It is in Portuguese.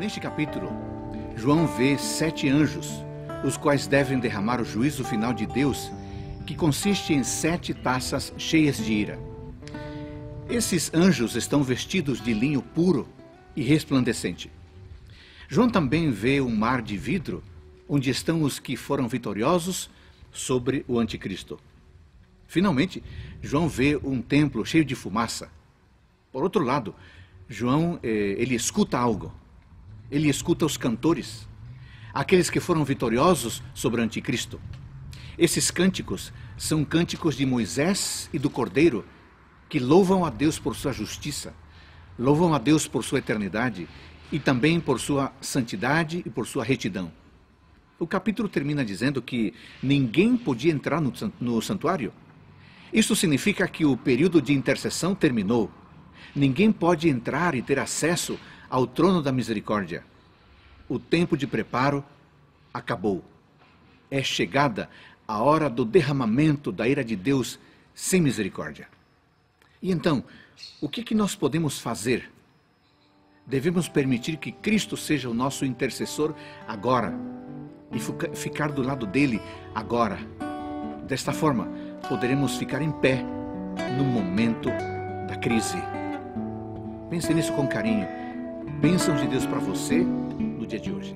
Neste capítulo, João vê sete anjos, os quais devem derramar o juízo final de Deus, que consiste em sete taças cheias de ira. Esses anjos estão vestidos de linho puro e resplandecente. João também vê um mar de vidro, onde estão os que foram vitoriosos sobre o anticristo. Finalmente, João vê um templo cheio de fumaça. Por outro lado, João eh, ele escuta algo. Ele escuta os cantores, aqueles que foram vitoriosos sobre o anticristo. Esses cânticos são cânticos de Moisés e do Cordeiro, que louvam a Deus por sua justiça, louvam a Deus por sua eternidade e também por sua santidade e por sua retidão. O capítulo termina dizendo que ninguém podia entrar no, santuário. Isso significa que o período de intercessão terminou. Ninguém pode entrar e ter acesso ao trono da misericórdia. O tempo de preparo acabou. É chegada a hora do derramamento da ira de Deus sem misericórdia. E então, o que, que nós podemos fazer? Devemos permitir que Cristo seja o nosso intercessor agora e ficar do lado dele agora. Desta forma, poderemos ficar em pé no momento da crise. Pense nisso com carinho. Bênçãos de Deus para você no dia de hoje.